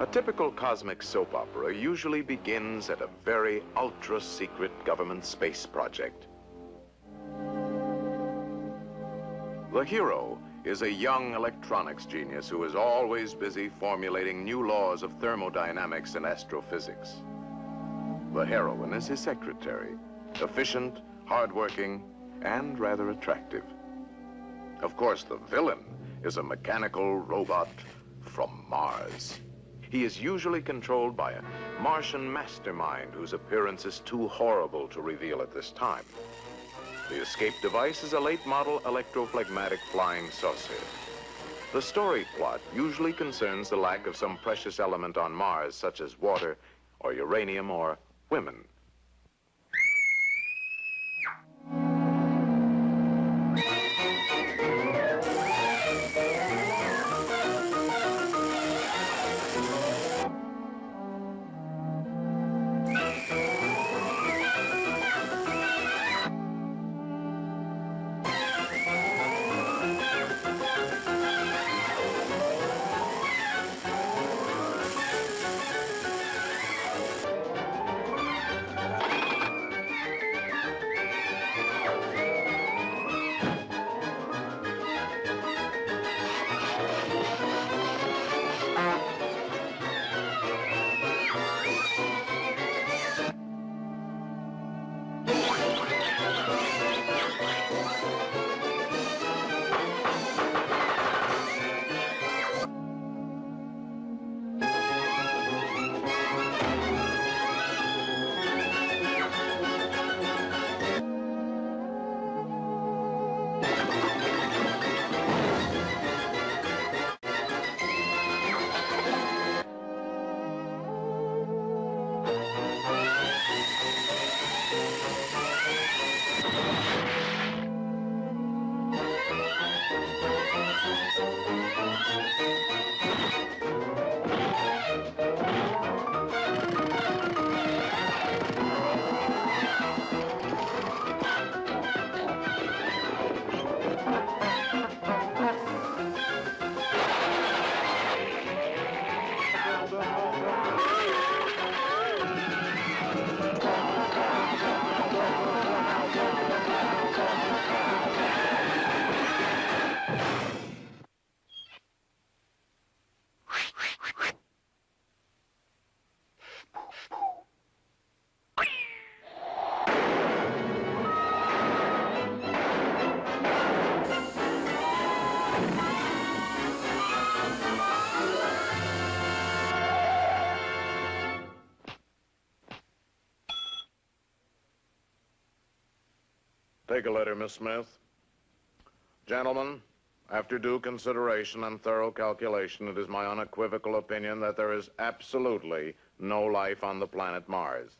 A typical cosmic soap opera usually begins at a very ultra-secret government space project. The hero is a young electronics genius who is always busy formulating new laws of thermodynamics and astrophysics. The heroine is his secretary, efficient, hardworking, and rather attractive. Of course, the villain is a mechanical robot from Mars. He is usually controlled by a Martian mastermind whose appearance is too horrible to reveal at this time. The escape device is a late model electrophlegmatic flying saucer. The story plot usually concerns the lack of some precious element on Mars, such as water or uranium or women. the Take a letter, Miss Smith. Gentlemen, after due consideration and thorough calculation, it is my unequivocal opinion that there is absolutely no life on the planet Mars.